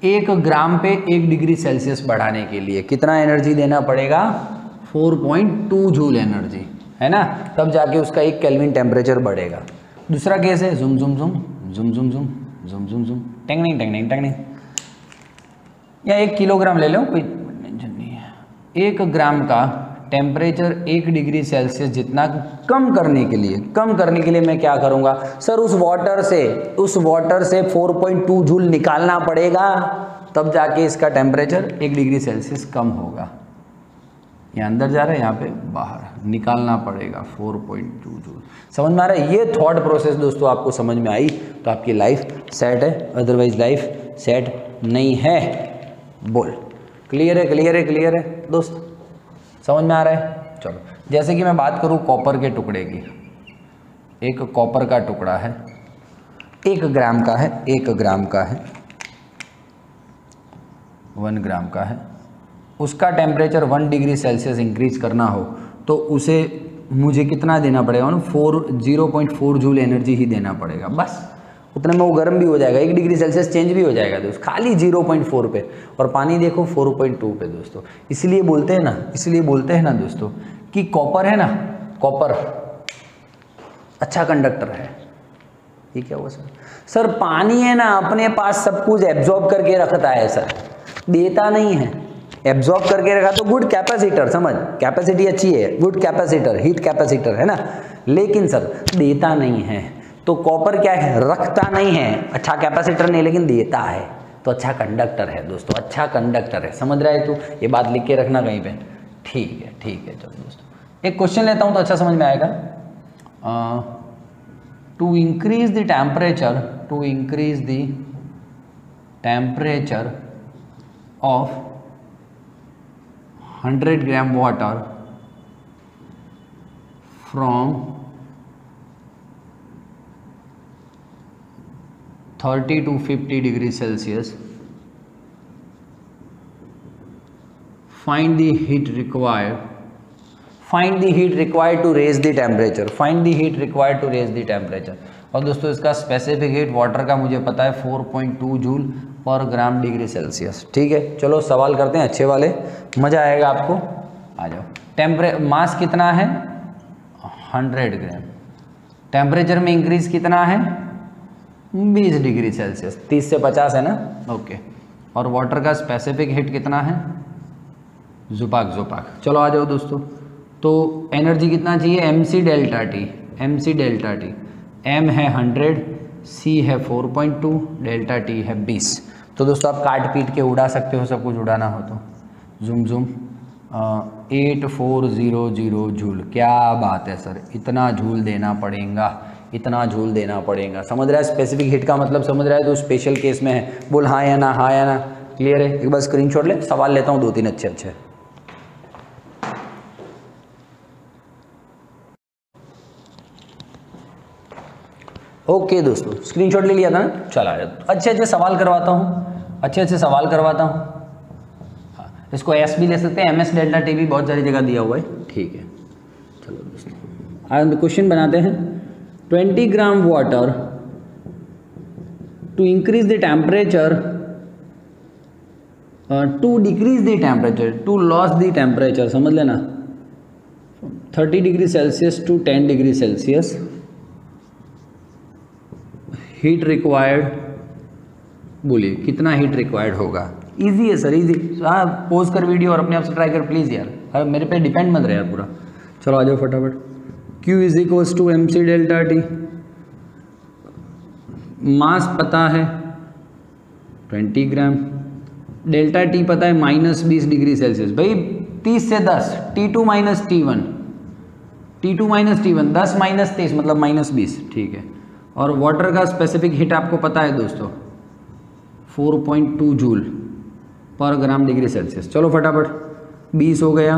एक ग्राम पे एक डिग्री सेल्सियस बढ़ाने के लिए कितना एनर्जी देना पड़ेगा? 4.2 जूल एनर्जी है ना? तब जाके उसका एक केल्विन टेम्परेचर बढ़ेगा। दूसरा केस है जुम जुम जुम जुम जुम जुम जुम जुम जुम टेंग नहीं टेंग नहीं टेंग नहीं या एक किलोग्राम ले लो, कोई टेंशन नहीं है। एक ग्राम का टेम्परेचर एक डिग्री सेल्सियस जितना कम करने के लिए, कम करने के लिए मैं क्या करूँगा? सर उस वाटर से, उस वाटर से 4.2 जूल निकालना पड़ेगा, तब जाके इसका टेम्परेचर एक डिग्री सेल्सियस कम होगा। ये अंदर जा रहा है, यहाँ पे बाहर। निकालना पड़ेगा 4.2 जूल समझ में आ रहा है? ये थॉट प्रोसेस दोस्तों आपको समझ में आई तो आपकी लाइफ सेट है अदरवाइज़ लाइफ सेट नहीं है। बोल। क्लियर है क्लियर है क्लियर है। दोस्त, समझ में आ रहा है? चलो, जैसे कि मैं बात करूँ कॉपर के टुकड़े की। एक कॉपर का टुकड़ा है, एक ग्राम का है, एक ग्राम का है, वन ग्राम का है। उसका temperature one degree Celsius increase करना हो तो उसे मुझे कितना देना पड़ेगा? Four zero point four joule energy ही देना पड़ेगा, बस। उतने में वो गर्म भी हो जाएगा, एक डिग्री सेल्सियस चेंज भी हो जाएगा दोस्त, खाली ज़ीरो पॉइंट फोर पे, और पानी देखो फोर पॉइंट टू पे दोस्तों। इसलिए बोलते हैं ना, इसलिए बोलते हैं ना दोस्तों, कि कॉपर है ना, कॉपर अच्छा कंडक्टर है। ये क्या हुआ सर? सर, पानी है ना, अपने पास सब कुछ एब्जॉर्ब करके रखता है सर। देता नहीं है। एब्जॉर्ब करके रखा तो गुड कैपेसिटर समझ? कैपेसिटी अच्छी है गुड कैपेसिटर हीट कैपेसिटर है ना? लेकिन सर, देता नहीं है। तो कॉपर क्या है? रखता नहीं है। अच्छा कैपेसिटर नहीं, लेकिन देता है। तो अच्छा कंडक्टर है दोस्तों अच्छा कंडक्टर है। समझ रहा है तू? ये बात लिख के रखना कहीं पे। ठीक है ठीक है, चलो दोस्तों। एक क्वेश्चन लेता हूँ तो अच्छा समझ में आएगा। To increase the temperature to increase the temperature of 100 gram water from thirty to fifty degree Celsius. Find the heat required find the heat required to raise the temperature find the heat required to raise the temperature और दोस्तों, इसका specific heat water का मुझे पता है 4.2 joule पर gram degree Celsius ठीक है? चलो, सवाल करते हैं अच्छे वाले। मज़ा आएगा आपको। आ जाओ। टेम्परे मास कितना है? 100 ग्राम टेम्परेचर में इंक्रीज कितना है? 20 डिग्री सेल्सियस। 30 से 50 है ना? ओके। और वाटर का स्पेसिफिक हीट कितना है? जुपाक जुपाक चलो आ जाओ दोस्तों। तो एनर्जी कितना चाहिए? M C delta T M C delta T M है हंड्रेड सी है four point two delta T है बीस। तो दोस्तों आप काट पीट के उड़ा सकते हो सब कुछ उड़ाना हो तो। Zoom zoom eight four zero zero joule क्या बात है सर इतना झूल देना पड़ेगा। इतना झूल देना पड़ेगा। समझ रहा है? स्पेसिफिक हिट का मतलब समझ रहा है तो स्पेशल केस में है। बोल हाँ या ना हाँ या ना। क्लियर है? एक बार स्क्रीन ले। सवाल लेता हूँ दो तीन अच्छे अच्छे। ओके okay, दोस्तों स्क्रीनशॉट ले लिया था ना? चला अच्छे अच्छे सवाल करवाता हूँ। अच्छे अच्छे सवाल करवाता हूँ। हाँ इसको एस भी ले सकते हैं। एम एस डेल्टा टी बहुत सारी जगह दिया हुआ है। ठीक है। चलो दोस्तों। क्वेश्चन बनाते हैं। Twenty gram water to increase the temperature to decrease the temperature to loss the temperature समझ लेना? Thirty degree Celsius to ten degree Celsius heat required बोलिए, कितना हीट रिक्वायर्ड होगा? इजी है सर इजी हाँ पोज कर वीडियो और अपने आप से ट्राई कर प्लीज़ यार. अरे मेरे पे डिपेंड मत रहे यार पूरा. चलो आ जाओ फटाफट. Q is equals to M C delta T mass पता है? 20 ग्राम डेल्टा टी पता है माइनस बीस डिग्री सेल्सियस भाई 30 से 10 T two minus T one T two minus T one दस माइनस तेईस मतलब माइनस बीस, ठीक है। और वाटर का स्पेसिफिक हीट आपको पता है दोस्तों? 4.2 जूल पर ग्राम डिग्री सेल्सियस चलो फटाफट 20 हो गया।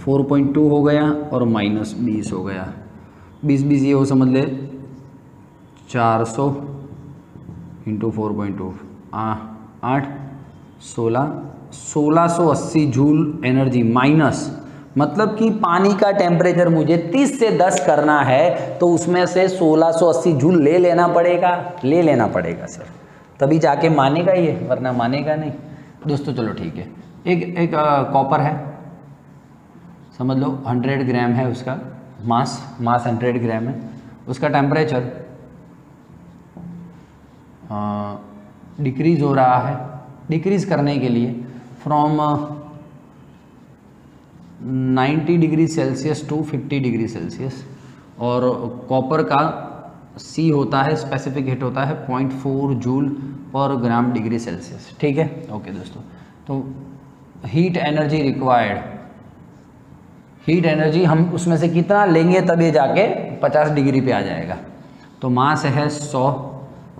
4.2 हो गया और माइनस बीस हो गया। 20 बीस ये हो समझ ले। 400 सौ इंटू फोर पॉइंट टू। आठ, सोलह सोलह सौ अस्सी जूल एनर्जी माइनस। मतलब कि पानी का टेम्परेचर मुझे 30 से 10 करना है तो उसमें से 1680 जूल ले लेना पड़ेगा। ले लेना पड़ेगा, सर। तभी जाके मानेगा ये, वरना मानेगा नहीं। दोस्तों, चलो ठीक है। एक एक कॉपर है। समझ लो 100 ग्राम है उसका, मास मास 100 ग्राम है। उसका टेम्परेचर डिक्रीज़ हो रहा है। डिक्रीज़ करने के लिए from 90 degree Celsius to 50 degree Celsius और कॉपर का सी होता है स्पेसिफिक हिट होता है पॉइंट फोर जूल पर ग्राम डिग्री सेल्सियस ठीक है? ओके दोस्तों। तो heat energy required heat energy हम उसमें से कितना लेंगे तब ये जाके 50 डिग्री पे आ जाएगा। तो मास है 100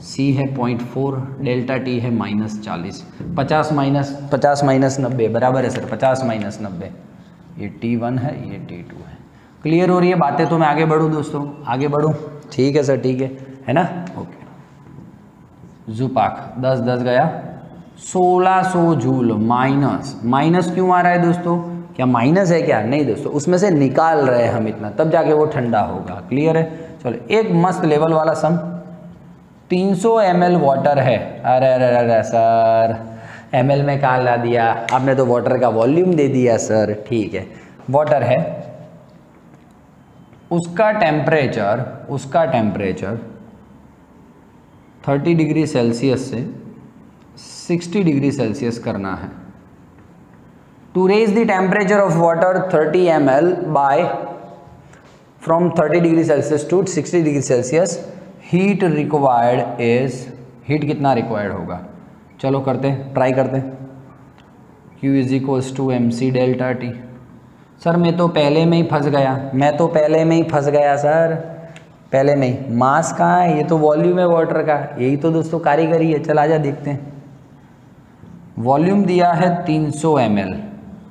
सी है पॉइंट फोर, डेल्टा टी है माइनस चालीस। पचास माइनस पचास माइनस नब्बे, बराबर है सर, पचास माइनस नब्बे। ये टी वन है, ये टी टू है। क्लियर हो रही है बातें तो मैं आगे बढ़ूँ दोस्तों? आगे बढ़ूँ? ठीक है सर, ठीक है। है ना? ओके जुपाक दस दस गया। सोलह सौ जूल, माइनस। माइनस क्यों आ रहा है दोस्तों? क्या माइनस है क्या? नहीं दोस्तों, उसमें से निकाल रहे हैं हम इतना, तब जाके वो ठंडा होगा। क्लियर है? चलो, एक मस्त लेवल वाला सम 300 सौ वाटर है। अरे अरे अरे सर एम में कहा ला दिया। आपने तो वाटर का वॉल्यूम दे दिया सर ठीक है। वाटर है। उसका टेम्परेचर उसका टेम्परेचर 30 डिग्री सेल्सियस से 60 डिग्री सेल्सियस करना है। To raise the temperature of water 30 M L by from 30 degree Celsius to 60 degree Celsius heat required is heat कितना रिक्वायर्ड होगा? चलो करते हैं ट्राई करते। Q is equals to M C delta T sir मैं तो पहले में ही फंस गया। मैं तो पहले में ही फंस गया सर पहले में ही। मास कहाँ है? ये तो वॉल्यूम है वाटर का। यही तो दोस्तों कारीगरी है। चल आजा देखते हैं। वॉल्यूम दिया है 300 सौ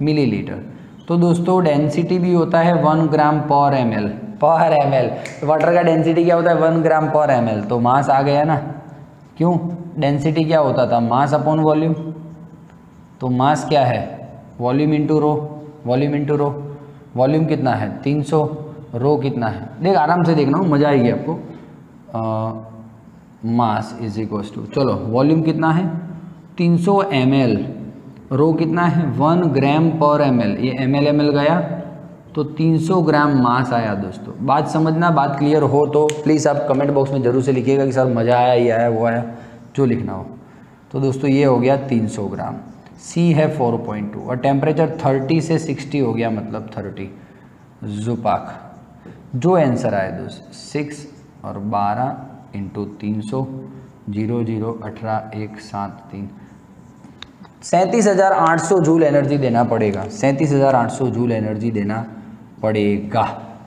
मिलीलीटर। तो दोस्तों डेंसिटी भी होता है one gram per M L per M L water का डेंसिटी क्या होता है? वन ग्राम पर एम एल तो मास आ गया ना? क्यों? डेंसिटी क्या होता था? मास अपॉन वॉल्यूम तो मास क्या है? Volume into rho volume into rho volume कितना है? 300 रो कितना है? देख, आराम से देखना, मज़ा आएगी आपको। मास इज़ इक्वल्स टू चलो वॉल्यूम कितना है? 300 सौ रो कितना है? वन ग्राम पर एम ये एम एल एम एल गया तो 300 ग्राम मास आया दोस्तों। बात समझना, बात क्लियर हो तो प्लीज़ आप कमेंट बॉक्स में ज़रूर से लिखिएगा कि सर मज़ा आया, ये आया, वो आया, जो लिखना हो। तो दोस्तों ये हो गया 300 ग्राम। सी है 4.2 और टेम्परेचर 30 से 60 हो गया मतलब 30 जुपाक। जो आंसर आए दोस्त सिक्स और बारह इंटू तीन सौ ज़ीरो ज़ीरो अठारह, एक, सात, तीन। सैंतीस हज़ार आठ सौ जूल एनर्जी देना पड़ेगा। सैंतीस हज़ार आठ सौ जूल एनर्जी देना पड़ेगा।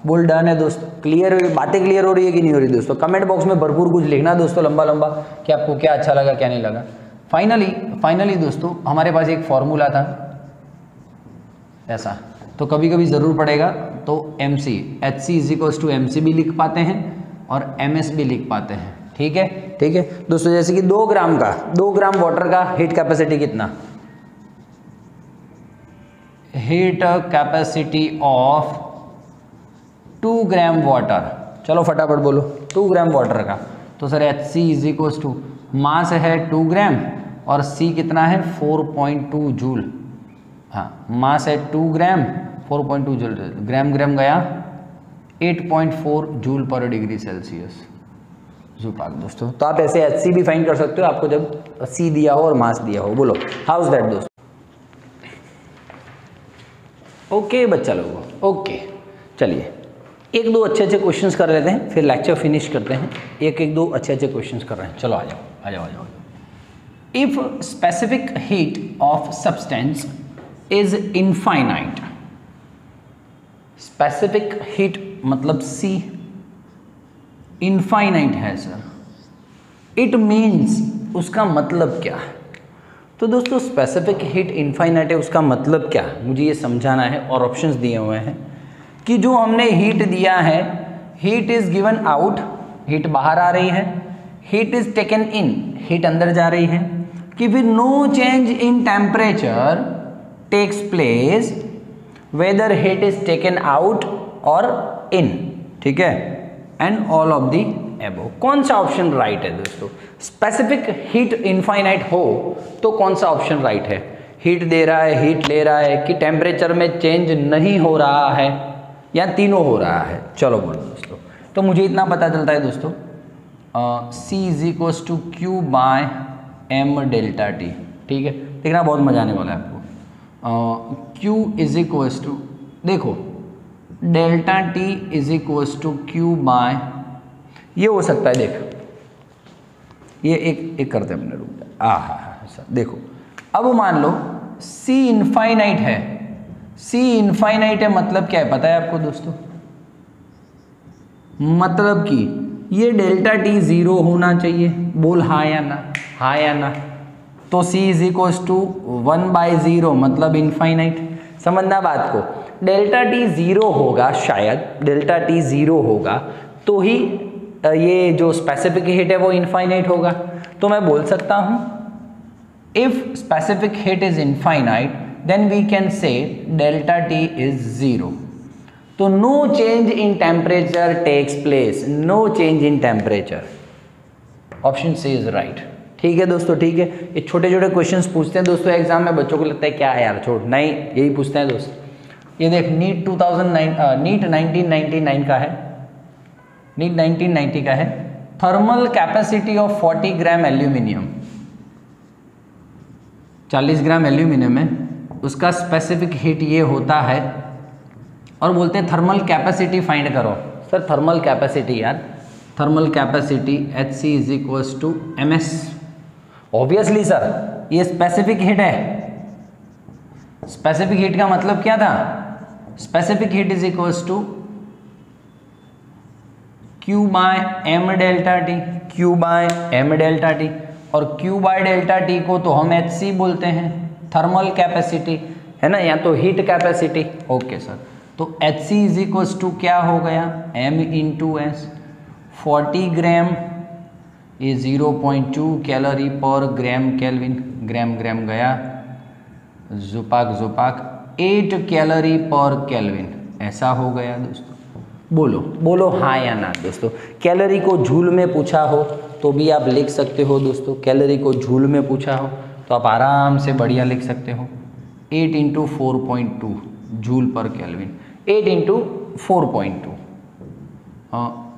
बोल डन है दोस्त। क्लियर बातें क्लियर हो रही है कि नहीं हो रही दोस्तों? कमेंट बॉक्स में भरपूर कुछ लिखना दोस्तों लंबा लंबा कि आपको क्या अच्छा लगा, क्या नहीं लगा। फाइनली फाइनली दोस्तों, हमारे पास एक फॉर्मूला था। ऐसा। तो कभी कभी ज़रूर पड़ेगा। तो M C H C is equals to M C भी लिख पाते हैं और एम एस भी लिख पाते हैं। ठीक है? ठीक है। दोस्तों, जैसे कि दो ग्राम का, दो ग्राम वाटर का हीट कैपेसिटी कितना? Heat capacity of two gram water चलो फटाफट बोलो टू ग्राम वाटर का। तो sir H C is equal to mass है टू ग्राम और सी कितना है? फोर पॉइंट टू जूल हाँ मास है two gram four point two joule gram gram गया eight point four joule per degree Celsius जुपाक दोस्तों तो आप ऐसे एच सी भी फाइंड कर सकते हो, आपको जब सी दिया हो और मास दिया हो, बोलो हाउ इज़ दैट दोस्तों? ओके बच्चा लोग ओके चलिए। एक दो अच्छे अच्छे क्वेश्चंस कर लेते हैं, फिर लेक्चर फिनिश करते हैं। एक एक दो अच्छे अच्छे क्वेश्चंस कर रहे हैं। चलो, आ जाओ आ जाओ आ जाओ if specific heat of substance is infinite specific heat मतलब सी इनफाइनाइट है सर इट मीन्स उसका मतलब क्या है? तो दोस्तों स्पेसिफिक हीट इनफाइनाइट है, उसका मतलब क्या? है मुझे ये समझाना है और ऑप्शंस दिए हुए हैं कि जो हमने हीट दिया है heat is given out heat बाहर आ रही है heat is taken in heat अंदर जा रही है, कि फिर no change in temperature takes place whether heat is taken out और इन ठीक है? And all of the above कौन सा ऑप्शन राइट है दोस्तों? स्पेसिफिक हीट इनफाइनाइट हो तो कौन सा ऑप्शन राइट है? हीट दे रहा है हीट ले रहा है, कि टेम्परेचर में चेंज नहीं हो रहा है, या तीनों हो रहा है? चलो बोलो दोस्तों। तो मुझे इतना पता चलता है दोस्तों। C is equals to Q by M delta T ठीक है? देखना बहुत मज़ा आने वाला है आपको। क्यू इज़ इक्वल्स टू देखो delta T is equals to Q by ये हो सकता है, देख। ये एक एक करते हैं अपने रूप आ, हा हा देखो। अब मान लो सी इनफाइनाइट है। सी इनफाइनाइट है मतलब क्या है? पता है आपको दोस्तों? मतलब कि ये डेल्टा टी ज़ीरो होना चाहिए। बोल हाँ या ना। हाँ या ना। तो C is equals to one by zero मतलब इनफाइनाइट समझना बात को। डेल्टा टी ज़ीरो होगा शायद। डेल्टा टी ज़ीरो होगा तो ही ये जो स्पेसिफिक हिट है वो इनफाइनाइट होगा। तो मैं बोल सकता हूँ if specific heat is infinite then we can say delta T is zero तो no change in temperature takes place no change in temperature option C is right ठीक है दोस्तों, ठीक है। ये छोटे छोटे क्वेश्चंस पूछते हैं दोस्तों एग्ज़ाम में बच्चों को लगता है क्या है यार, छोड़। नहीं, यही पूछते हैं दोस्त। ये देख, नीट 2009 नीट 1999 का है। नीट 1990 का है। Thermal capacity of 40 gram aluminium 40 gram aluminium है। उसका स्पेसिफिक हीट ये होता है। और बोलते हैं थर्मल कैपेसिटी फाइंड करो। सर थर्मल कैपेसिटी यार। Thermal capacity H C is equals to M S obviously sir ये स्पेसिफिक हीट है। स्पेसिफिक हीट का मतलब क्या था? Specific heat is equals to Q by M delta T Q by M delta T और Q by delta T को तो हम एच सी बोलते हैं थर्मल कैपेसिटी है ना? या तो हीट कैपेसिटी ओके सर तो H C is equals to क्या हो गया? M into S forty gram ये zero point two calorie per gram kelvin gram gram गया। जुपाक जुपाक। एट कैलोरी पर कैलविन ऐसा हो गया दोस्तों। बोलो। बोलो हाँ या ना, दोस्तों। कैलोरी को झूल में पूछा हो तो भी आप लिख सकते हो, दोस्तों। कैलोरी को झूल में पूछा हो तो आप आराम से बढ़िया लिख सकते हो। Eight into four point two joule per kelvin. Eight into four point two.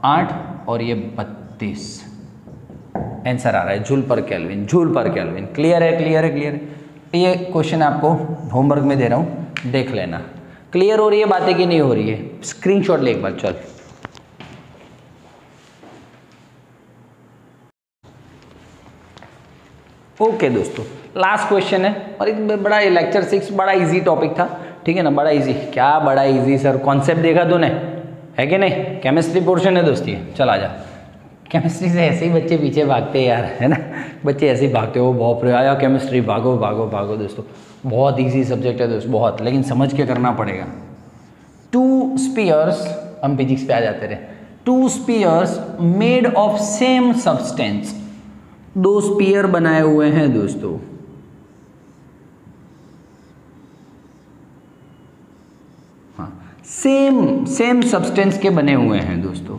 आठ और ये बत्तीस। आंसर आ रहा है झूल per kelvin joule per kelvin. Clear है क्लियर है क्लियर है। ये क्वेश्चन आपको होमवर्क में दे रहा हूँ, देख लेना। क्लियर हो रही है बातें कि नहीं हो रही है? स्क्रीनशॉट ले एक बार चल। ओके okay, दोस्तों लास्ट क्वेश्चन है। और एक बड़ा लेक्चर सिक्स बड़ा इजी टॉपिक था। ठीक है ना? बड़ा इजी क्या बड़ा इजी सर कॉन्सेप्ट देखा तूने? है कि नहीं? केमिस्ट्री पोर्शन है दोस्ती। चल आ जा। केमिस्ट्री से ऐसे ही बच्चे पीछे भागते हैं यार है ना? बच्चे ऐसे ही भागते हो बहुत आया केमिस्ट्री भागो भागो भागो दोस्तों। बहुत ईजी सब्जेक्ट है दोस्तों बहुत, लेकिन समझ के करना पड़ेगा। टू स्पीयर्स हम फिजिक्स पे आ जाते रहे। Two spheres made of same substance दो स्पीयर बनाए हुए हैं दोस्तों। सेम सेम सब्सटेंस के बने हुए हैं दोस्तों।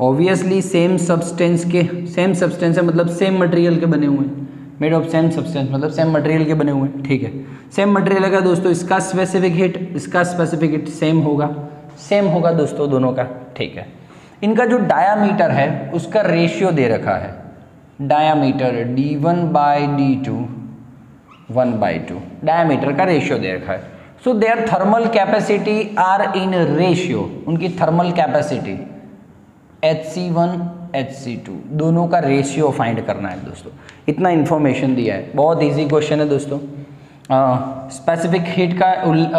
ऑब्वियसली सेम सब्सटेंस के सेम सब्सटेंस है मतलब सेम मटेरियल के बने हुए हैं। मेड ऑफ़ सेम सब्सटेंस मतलब सेम मटेरियल के बने हुए हैं, ठीक है? सेम मटेरियल का दोस्तों? इसका स्पेसिफिक हिट इसका स्पेसिफिक हिट सेम होगा। सेम होगा दोस्तों दोनों का, ठीक है? इनका जो डायामीटर है, उसका रेशियो दे रखा है। Diameter D one by D two one by two diameter का रेशियो दे रखा है। So their thermal capacity are in ratio उनकी thermal capacity H C one H C two दोनों का रेशियो फाइंड करना है दोस्तों। इतना इन्फॉर्मेशन दिया है। बहुत इजी क्वेश्चन है दोस्तों। स्पेसिफिक हीट का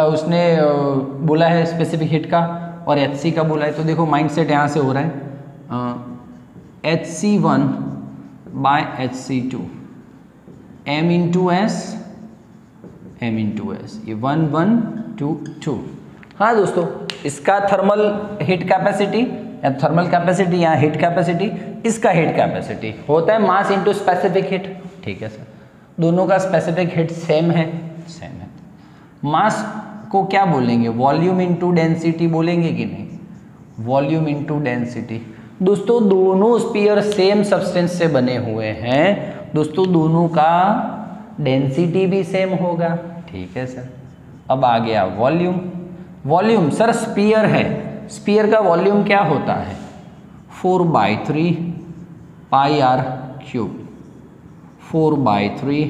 उसने बोला है स्पेसिफिक हीट का और एच सी का बोला है। तो देखो माइंड सेट यहाँ से हो रहा है। H C one by H C two M into S M into S to S ये वन वन टू टू हाँ दोस्तों, इसका थर्मल हीट कैपेसिटी या थर्मल कैपेसिटी या हीट कैपेसिटी इसका हीट कैपेसिटी होता है मास इनटू स्पेसिफिक हीट ठीक है सर दोनों का स्पेसिफिक हीट सेम है। सेम है। मास को क्या बोलेंगे? वॉल्यूम इनटू डेंसिटी बोलेंगे कि नहीं? वॉल्यूम इनटू डेंसिटी दोस्तों, दोनों स्पीयर सेम सब्सटेंस से बने हुए हैं। दोस्तों, दोनों का डेंसिटी भी सेम होगा। ठीक है सर अब आ गया वॉल्यूम वॉल्यूम सर स्पीयर है। स्पीयर का वॉल्यूम क्या होता है? Four by three pi r cube. Four by three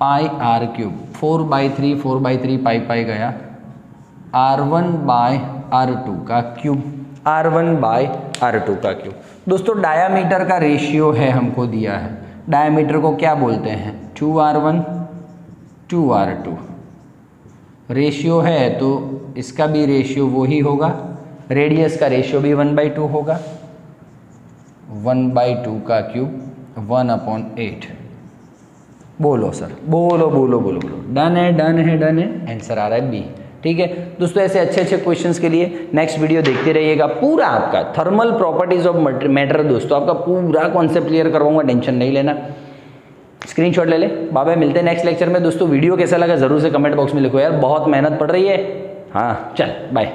pi r cube. Four by three, four by three pi पाई गया। R one by r two का cube. R one by r two का cube. दोस्तों diameter का ratio है, हमको दिया है। Diameter को क्या बोलते हैं? Two r one, two r two. Ratio है तो इसका भी रेशियो वही होगा। रेडियस का रेशियो भी वन बाई टू होगा। वन बाई टू का क्यूब वन अपॉन एट बोलो सर। बोलो बोलो बोलो बोलो। डन है डन है डन है। आंसर आ रहा है बी ठीक है? दोस्तों, ऐसे अच्छे अच्छे क्वेश्चंस के लिए नेक्स्ट वीडियो देखते रहिएगा। पूरा आपका थर्मल प्रॉपर्टीज़ ऑफ़ मैटर दोस्तों, आपका पूरा कॉन्सेप्ट क्लियर करवाऊँगा टेंशन नहीं लेना। स्क्रीनशॉट ले ले। बाबा, मिलते हैं नेक्स्ट लेक्चर में। दोस्तों वीडियो कैसा लगा? ज़रूर से कमेंट बॉक्स में लिखो। यार, बहुत मेहनत पड़ रही है। हाँ चल बाय